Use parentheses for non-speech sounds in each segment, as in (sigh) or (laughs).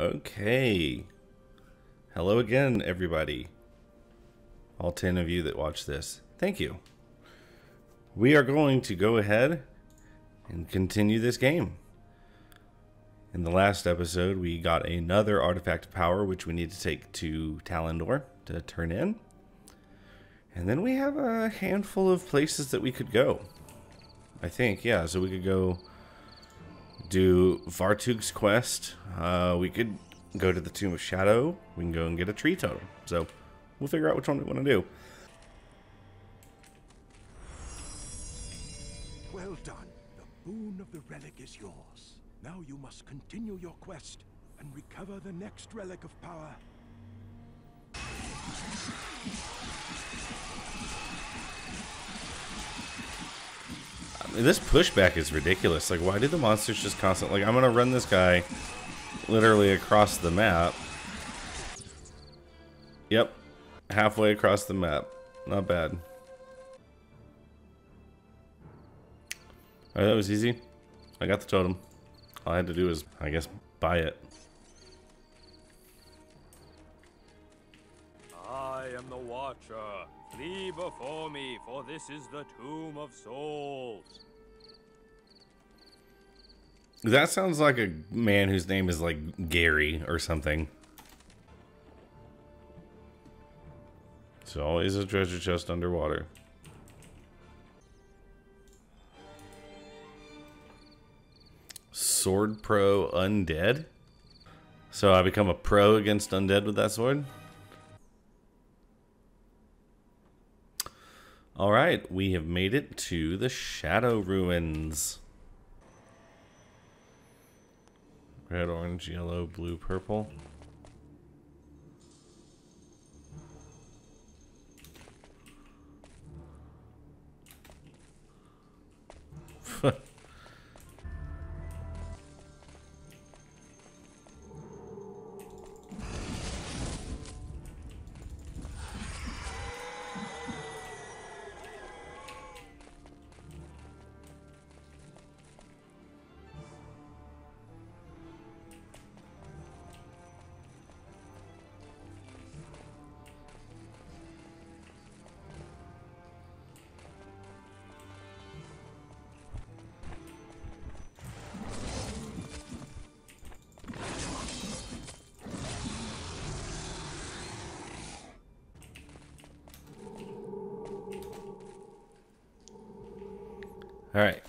Okay. Hello again, everybody. All 10 of you that watch this. Thank you. We are going to go ahead and continue this game. In the last episode, we got another artifact of power, which we need to take to Talendor to turn in. And then we have a handful of places that we could go. I think, yeah. So we could go do Vartug's quest. Uh, we could go to the Tomb of Shadow. We can go and get a tree totem. So we'll figure out which one we want to do. Well done. The boon of the relic is yours. Now you must continue your quest and recover the next relic of power. This pushback is ridiculous. Like, why do the monsters just constantly... Like, I'm going to run this guy literally across the map. Yep. Halfway across the map. Not bad. Alright, that was easy. I got the totem. All I had to do was, I guess, buy it. Flee before me, for this is the Tomb of Souls. That sounds like a man whose name is like Gary or something. So always a treasure chest underwater. Sword Pro Undead? So I become a pro against undead with that sword? Alright, we have made it to the Shadow Ruins. Red, orange, yellow, blue, purple. (laughs) Alright.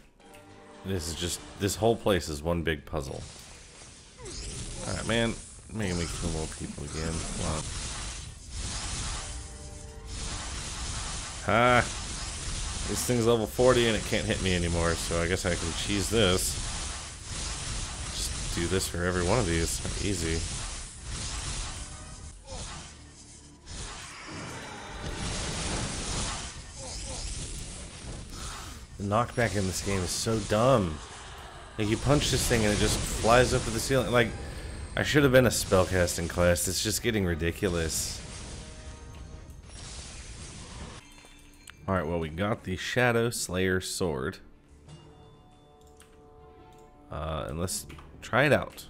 This is just, this whole place is one big puzzle. Alright, man. Making me kill more people again. Come on. Ah. This thing's level 40 and it can't hit me anymore, so I guess I can cheese this. Just do this for every one of these. Easy. The knockback in this game is so dumb. Like, you punch this thing and it just flies up to the ceiling. Like, I should have been a spellcasting class. It's just getting ridiculous. Alright, well, we got the Shadow Slayer sword. Uh, and let's try it out.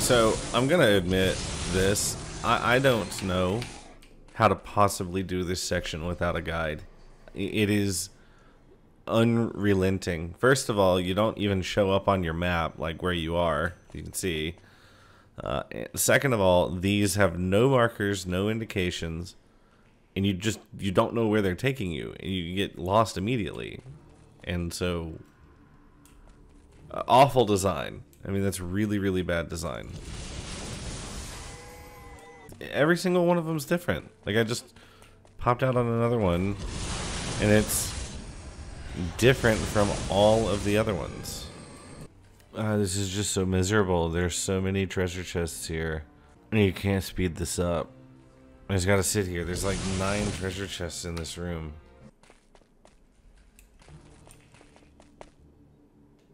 So, I'm gonna admit this. I, I don't know how to possibly do this section without a guide. It is unrelenting. First of all, you don't even show up on your map, like where you are. You can see. Uh, second of all, these have no markers, no indications, and you just you don't know where they're taking you, and you get lost immediately. And so, awful design. I mean, that's really, really bad design. Every single one of them is different. Like, I just popped out on another one, and it's different from all of the other ones. Uh, this is just so miserable. There's so many treasure chests here. And you can't speed this up. I just gotta sit here. There's like nine treasure chests in this room.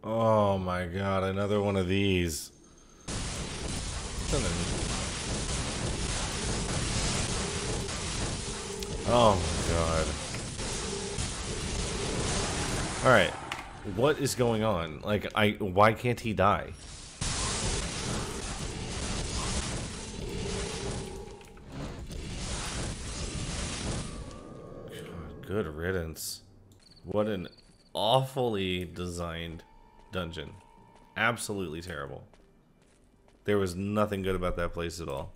Oh my god, another one of these. Oh my god. Alright. What is going on? Like I why can't he die? Good riddance. What an awfully designed dungeon. Absolutely terrible. There was nothing good about that place at all.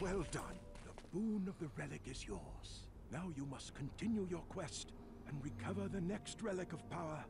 Well done. The boon of the relic is yours. Now you must continue your quest and recover the next relic of power